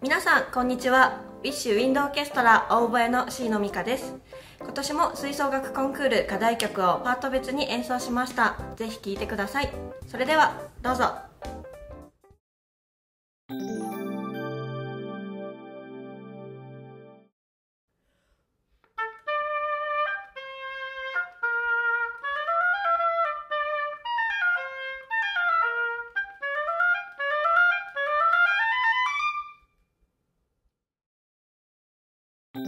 皆さんこんにちは。ウィッシュウィンドオーケストラ大声の C の美香です。今年も吹奏楽コンクール課題曲をパート別に演奏しました。ぜひ聴いてください。それではどうぞ。そ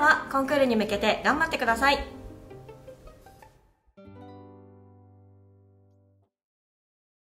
はコンクールに向けて頑張ってください。